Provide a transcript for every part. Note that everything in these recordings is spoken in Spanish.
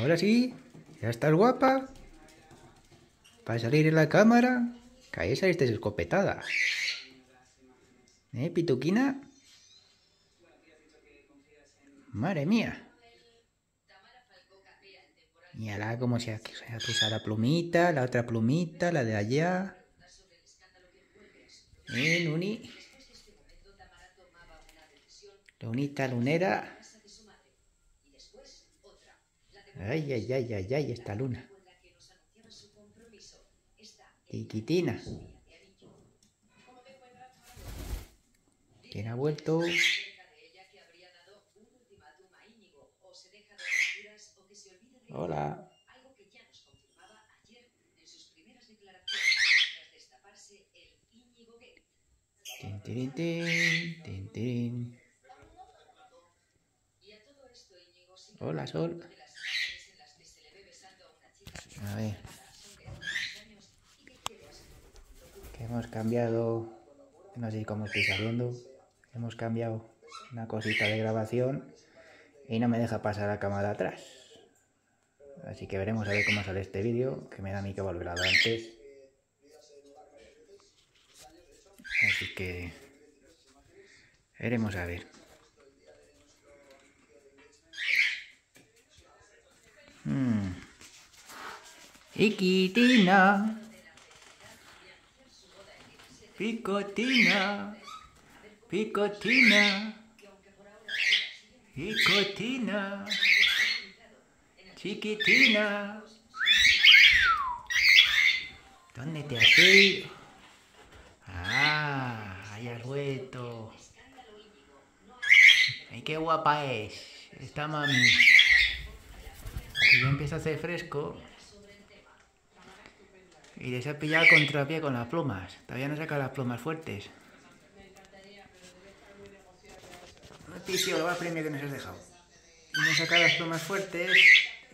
Ahora sí, ya estás guapa. Para salir en la cámara. Que ahí escopetada. ¿Eh, pituquina? Madre mía. Mírala cómo se usa la plumita, la otra plumita, la de allá. Eh, Luni. Lunita lunera. Ay, ay, ay, ay, ay, esta luna. Tiquitina. ¿Quién ha vuelto? Hola. Tin, tin, tin. Hola, Sol. A ver. Que hemos cambiado. No sé cómo estoy saliendo. Hemos cambiado una cosita de grabación y no me deja pasar la cámara atrás. Así que veremos a ver cómo sale este vídeo, que me da a mí que volver a antes. Así que veremos a ver. Hmm. Iquitina. Picotina. Picotina. Picotina. Chiquitina. ¿Dónde te has ido? Ah, ahí has vuelto. Ay, qué guapa es. Esta mami. Y ya empieza a hacer fresco. Y les ha pillado contrapié con las plumas. Todavía no saca las plumas fuertes. Noticio, lo va a premio que nos has dejado. Y no saca las plumas fuertes.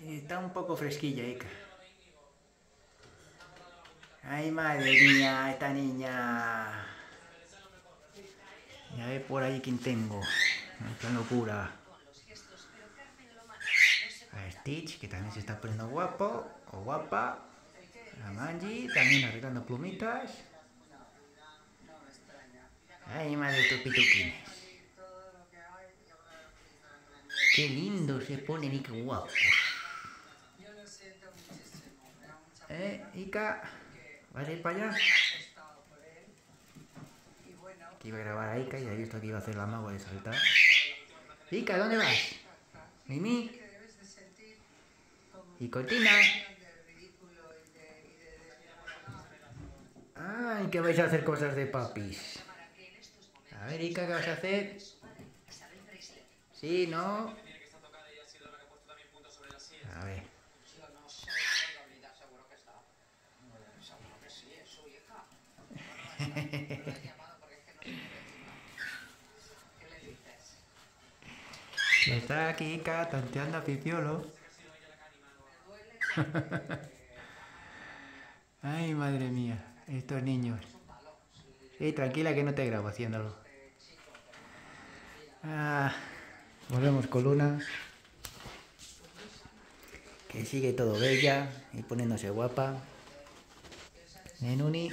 Y está un poco fresquilla, Ica. Ay, madre mía, esta niña. Ya ve por ahí quién tengo. Qué locura. A Stitch, que también se está poniendo guapo o guapa. A Manji, también arreglando plumitas. Ay, madre, estos pituquines. Qué lindo se ponen y qué guapo. ¿Eh, Ica? ¿Vas a ir para allá? Que iba a grabar a Ica y he visto que iba a hacer la mago de saltar. Ica, ¿dónde vas? Mimi. Y Cortina. Que vais a hacer cosas de papis. A ver, Ica, ¿qué vas a hacer? Sí, ¿no? A ver. Está aquí Ica tanteando a Pipiolo. Ay, madre mía, estos niños. Sí, tranquila que no te grabo haciéndolo. Ah, volvemos con Luna. Que sigue todo bella y poniéndose guapa. Nenuni.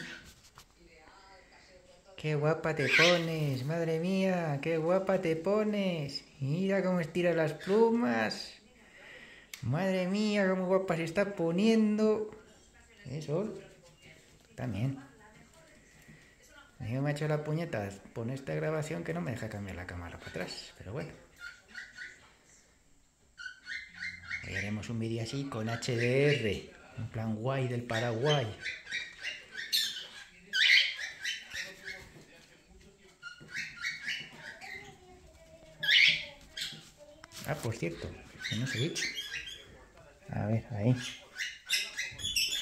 Qué guapa te pones, madre mía, qué guapa te pones. Mira cómo estira las plumas. Madre mía, cómo guapa se está poniendo. Eso. También. Yo me ha hecho la puñeta por esta grabación que no me deja cambiar la cámara para atrás. Pero bueno. Hoy haremos un vídeo así con HDR. En plan guay del Paraguay. Ah, por cierto, que no se he dicho. A ver, ahí.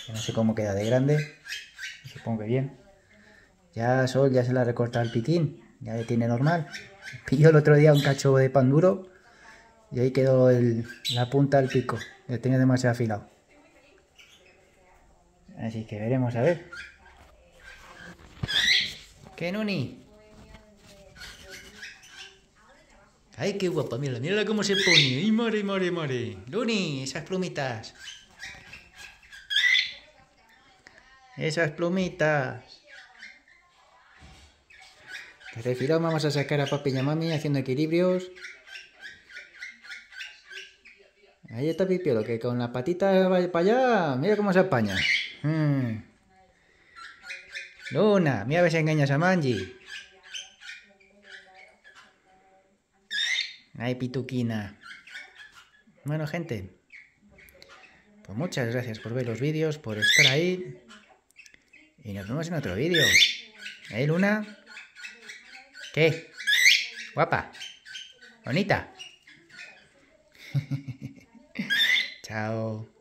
no sé cómo queda de grande. Supongo que bien. Ya Sol ya se la recorta el piquín. Ya le tiene normal. Pilló el otro día un cacho de pan duro. Y ahí quedó el, la punta del pico. Le tenía demasiado afilado. Así que veremos a ver. ¿Qué, Nuni? Ay, qué guapa, mira, mira cómo se pone. Ay, more, more, more. Luni, esas plumitas. Esas plumitas. De refilón vamos a sacar a papi y a mami haciendo equilibrios. Ahí está Pipiolo, que con la patita va para allá, mira cómo se apaña. Mm. Luna, mira a ver si engañas a Manji. Ay, pituquina. Bueno, gente. Pues muchas gracias por ver los vídeos, por estar ahí. Y nos vemos en otro vídeo. ¿Eh, Luna? ¿Qué? ¿Guapa? ¿Bonita? Chao.